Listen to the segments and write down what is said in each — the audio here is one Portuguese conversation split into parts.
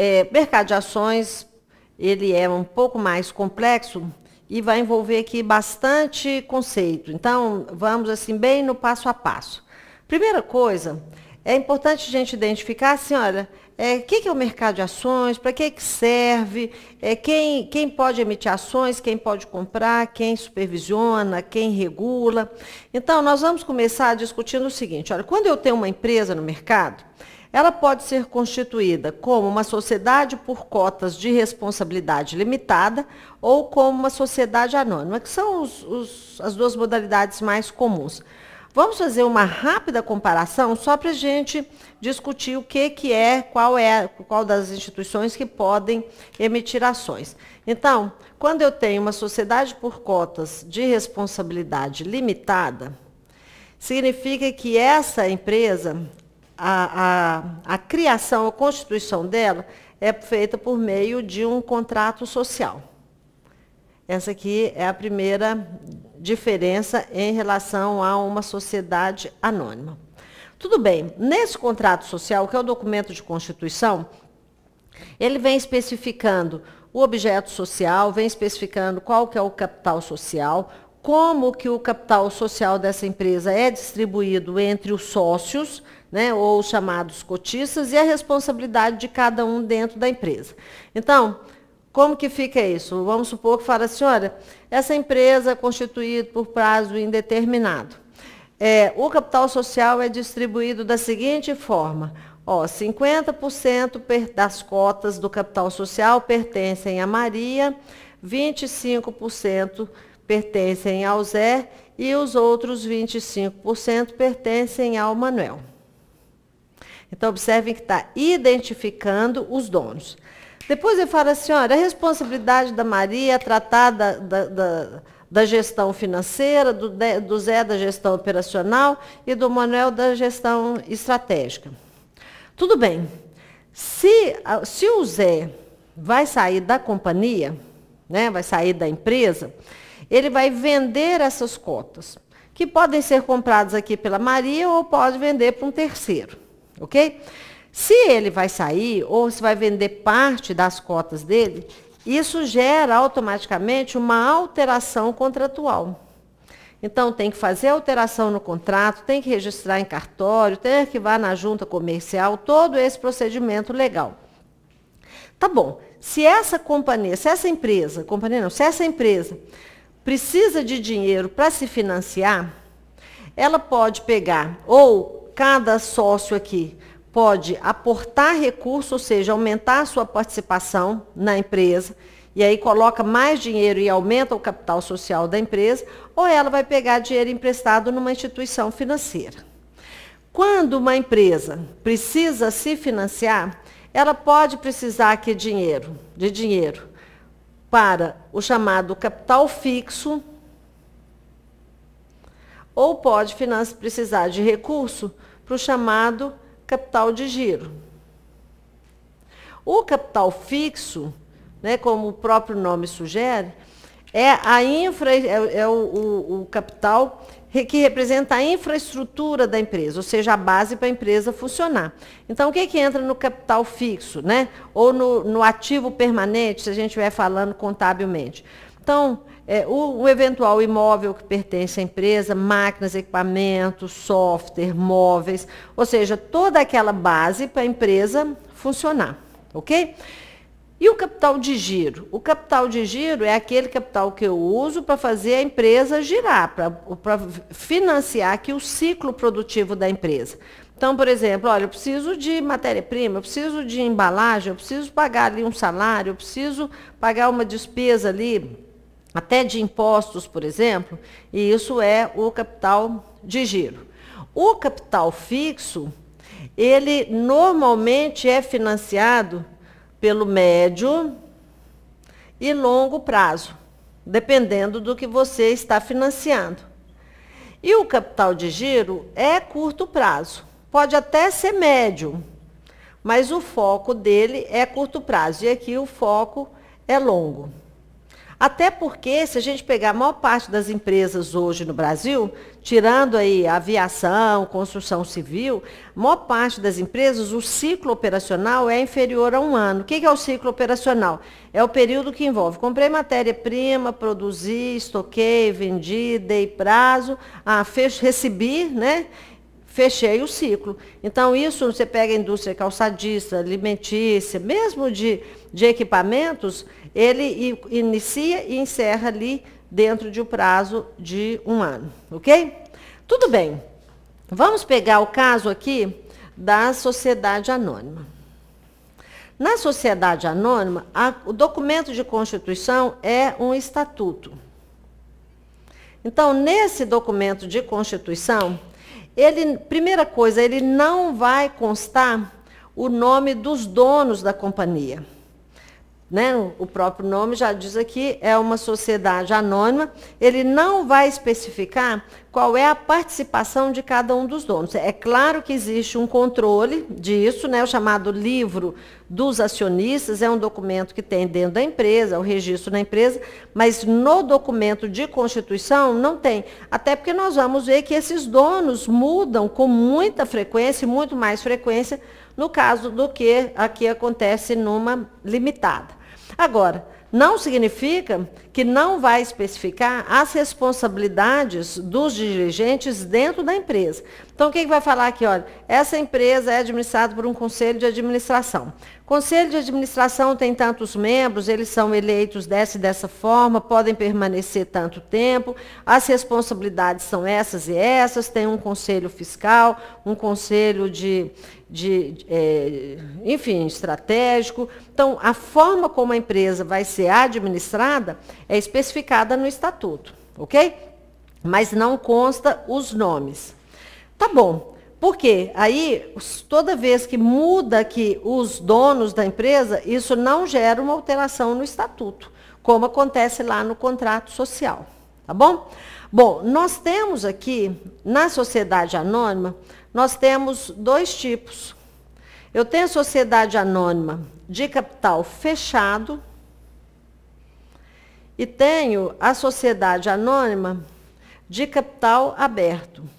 é, mercado de ações, ele é um pouco mais complexo e vai envolver aqui bastante conceito. Então, vamos assim bem no passo a passo. Primeira coisa, é importante a gente identificar assim, olha, é, o que, que, é o mercado de ações, para que, que serve, é, quem, quem pode emitir ações, quem pode comprar, quem supervisiona, quem regula. Então, nós vamos começar discutindo o seguinte, olha, quando eu tenho uma empresa no mercado, ela pode ser constituída como uma sociedade por cotas de responsabilidade limitada ou como uma sociedade anônima, que são os, os, as duas modalidades mais comuns. Vamos fazer uma rápida comparação só para a gente discutir o que, que é, qual é, qual das instituições que podem emitir ações. Então, quando eu tenho uma sociedade por cotas de responsabilidade limitada, significa que essa empresa, a, a, a criação, a constituição dela é feita por meio de um contrato social. Essa aqui é a primeira diferença em relação a uma sociedade anônima. Tudo bem, nesse contrato social, que é o documento de constituição, ele vem especificando o objeto social, vem especificando qual que é o capital social, como que o capital social dessa empresa é distribuído entre os sócios, né, ou os chamados cotistas, e a responsabilidade de cada um dentro da empresa. Então, como que fica isso? Vamos supor que fala assim, olha, essa empresa é constituída por prazo indeterminado. É, o capital social é distribuído da seguinte forma. Ó, 50% das cotas do capital social pertencem a Maria, 25% pertencem ao Zé e os outros 25% pertencem ao Manuel. Então, observem que está identificando os donos. Depois ele fala assim, olha, a responsabilidade da Maria é tratar da, da, da, da gestão financeira, do, do Zé da gestão operacional e do Manuel da gestão estratégica. Tudo bem. Se, se o Zé vai sair da companhia, né, vai sair da empresa, ele vai vender essas cotas, que podem ser compradas aqui pela Maria ou pode vender para um terceiro, ok? Se ele vai sair ou se vai vender parte das cotas dele, isso gera automaticamente uma alteração contratual. Então, tem que fazer alteração no contrato, tem que registrar em cartório, tem que ir na junta comercial, todo esse procedimento legal. Tá bom. Se essa companhia, se essa empresa, companhia não, se essa empresa precisa de dinheiro para se financiar, ela pode pegar, ou cada sócio aqui pode aportar recurso, ou seja, aumentar a sua participação na empresa, e aí coloca mais dinheiro e aumenta o capital social da empresa, ou ela vai pegar dinheiro emprestado numa instituição financeira. Quando uma empresa precisa se financiar, ela pode precisar aqui dinheiro, de dinheiro para o chamado capital fixo, ou pode precisar de recurso para o chamado capital de giro. O capital fixo, né, como o próprio nome sugere, é, a infra, é, é o, o, o, capital que representa a infraestrutura da empresa, ou seja, a base para a empresa funcionar. Então, o que, que entra no capital fixo, né? ou no, no ativo permanente, se a gente estiver falando contabilmente? Então, é, o, o, eventual imóvel que pertence à empresa, máquinas, equipamentos, software, móveis, ou seja, toda aquela base para a empresa funcionar, ok? E o capital de giro? O capital de giro é aquele capital que eu uso para fazer a empresa girar, para financiar aqui o ciclo produtivo da empresa. Então, por exemplo, olha, eu preciso de matéria-prima, eu preciso de embalagem, eu preciso pagar ali um salário, eu preciso pagar uma despesa ali até de impostos, por exemplo, e isso é o capital de giro. O capital fixo, ele normalmente é financiado pelo médio e longo prazo, dependendo do que você está financiando. E o capital de giro é curto prazo, pode até ser médio, mas o foco dele é curto prazo, e aqui o foco é longo. Até porque, se a gente pegar a maior parte das empresas hoje no Brasil, tirando aí aviação, construção civil, a maior parte das empresas, o ciclo operacional é inferior a um ano. O que é o ciclo operacional? É o período que envolve comprei matéria-prima, produzi, estoquei, vendi, dei prazo, ah, fech, recebi, né? Fechei o ciclo. Então, isso você pega a indústria calçadista, alimentícia, mesmo de, de equipamentos, ele inicia e encerra ali dentro de um prazo de um ano, ok? Tudo bem. Vamos pegar o caso aqui da sociedade anônima. Na sociedade anônima, a, o documento de constituição é um estatuto. Então, nesse documento de constituição, ele, primeira coisa, ele não vai constar o nome dos donos da companhia né, o próprio nome já diz aqui, é uma sociedade anônima, ele não vai especificar qual é a participação de cada um dos donos. É claro que existe um controle disso, né, o chamado livro dos acionistas, é um documento que tem dentro da empresa, o registro na empresa, mas no documento de constituição não tem. Até porque nós vamos ver que esses donos mudam com muita frequência, muito mais frequência, no caso do que aqui acontece numa limitada. Agora, não significa que não vai especificar as responsabilidades dos dirigentes dentro da empresa. Então, o que, vai falar aqui? Olha, essa empresa é administrada por um conselho de administração. Conselho de administração tem tantos membros, eles são eleitos dessa e dessa forma, podem permanecer tanto tempo, as responsabilidades são essas e essas, tem um conselho fiscal, um conselho de, de é, enfim, estratégico. Então, a forma como a empresa vai ser administrada é especificada no estatuto, ok? Mas não consta os nomes. Tá bom. Porque aí, toda vez que muda aqui os donos da empresa, isso não gera uma alteração no estatuto, como acontece lá no contrato social. Tá bom? Bom, nós temos aqui, na sociedade anônima, nós temos dois tipos. Eu tenho a sociedade anônima de capital fechado e tenho a sociedade anônima de capital aberto.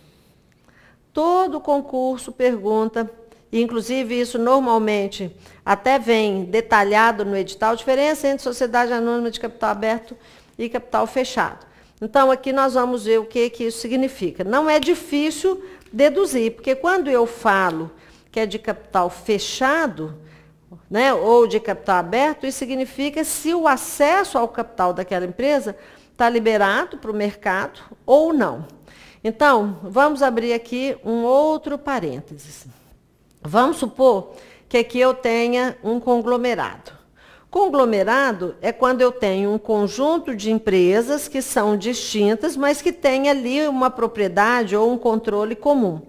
Todo concurso pergunta, e inclusive isso normalmente até vem detalhado no edital, diferença entre sociedade anônima de capital aberto e capital fechado. Então, aqui nós vamos ver o que, que isso significa. Não é difícil deduzir, porque quando eu falo que é de capital fechado, né, ou de capital aberto, isso significa se o acesso ao capital daquela empresa está liberado para o mercado ou não. Então, vamos abrir aqui um outro parênteses. Vamos supor que aqui eu tenha um conglomerado. Conglomerado é quando eu tenho um conjunto de empresas que são distintas, mas que têm ali uma propriedade ou um controle comum.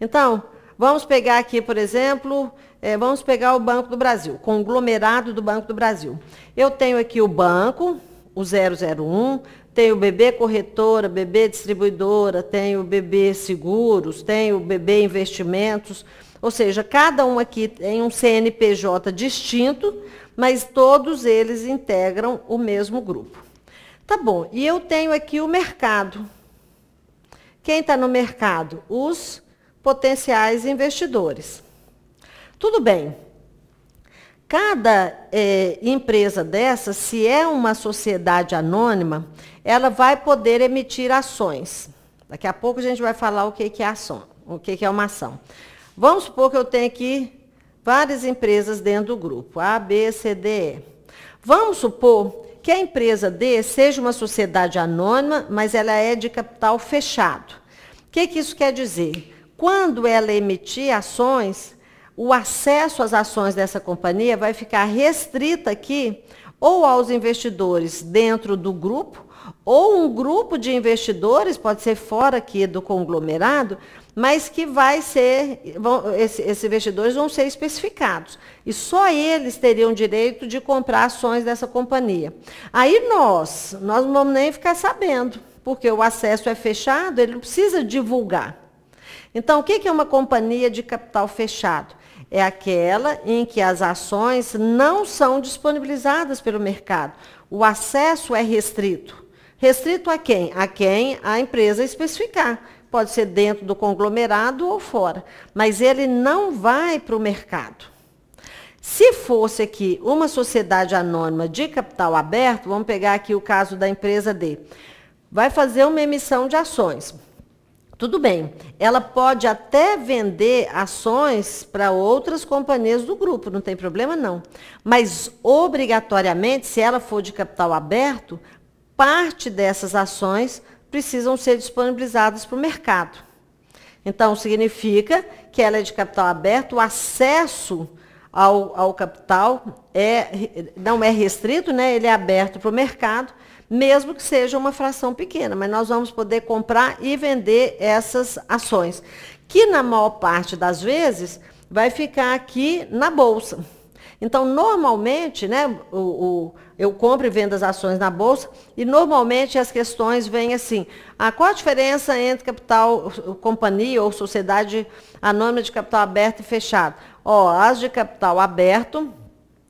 Então, vamos pegar aqui, por exemplo, é, vamos pegar o Banco do Brasil, conglomerado do Banco do Brasil. Eu tenho aqui o banco, o 001, tem o BB Corretora, BB Distribuidora, tem o BB Seguros, tem o BB Investimentos. Ou seja, cada um aqui tem um CNPJ distinto, mas todos eles integram o mesmo grupo. Tá bom, e eu tenho aqui o mercado. Quem está no mercado? Os potenciais investidores. Tudo bem, Cada é, empresa dessa, se é uma sociedade anônima, ela vai poder emitir ações. Daqui a pouco a gente vai falar o que, é ação, o que, que é uma ação. Vamos supor que eu tenho aqui várias empresas dentro do grupo, A, B, C, D, E. Vamos supor que a empresa D seja uma sociedade anônima, mas ela é de capital fechado. O que, que isso quer dizer? Quando ela emitir ações, o acesso às ações dessa companhia vai ficar restrita aqui ou aos investidores dentro do grupo, ou um grupo de investidores, pode ser fora aqui do conglomerado, mas que vai ser, vão, esse, esses investidores vão ser especificados. E só eles teriam direito de comprar ações dessa companhia. Aí nós, nós não vamos nem ficar sabendo, porque o acesso é fechado, ele não precisa divulgar. Então, o que é uma companhia de capital fechado? É aquela em que as ações não são disponibilizadas pelo mercado. O acesso é restrito. Restrito a quem? A quem a empresa especificar. Pode ser dentro do conglomerado ou fora. Mas ele não vai para o mercado. Se fosse aqui uma sociedade anônima de capital aberto, vamos pegar aqui o caso da empresa D, vai fazer uma emissão de ações. Tudo bem, ela pode até vender ações para outras companhias do grupo, não tem problema não. Mas, obrigatoriamente, se ela for de capital aberto, parte dessas ações precisam ser disponibilizadas para o mercado. Então, significa que ela é de capital aberto, o acesso ao, ao capital é, não é restrito, né? ele é aberto para o mercado, mesmo que seja uma fração pequena, mas nós vamos poder comprar e vender essas ações, que na maior parte das vezes vai ficar aqui na bolsa. Então, normalmente, né, o, o, eu compro e vendo as ações na bolsa e normalmente as questões vêm assim: ah, qual a diferença entre capital, companhia ou sociedade anônima de capital aberto e fechado? Ó, as de capital aberto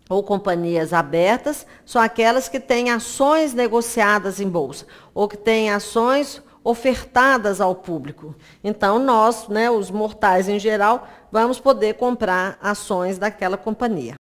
ou companhias abertas são aquelas que têm ações negociadas em bolsa ou que têm ações ofertadas ao público. Então, nós, né, os mortais em geral, vamos poder comprar ações daquela companhia.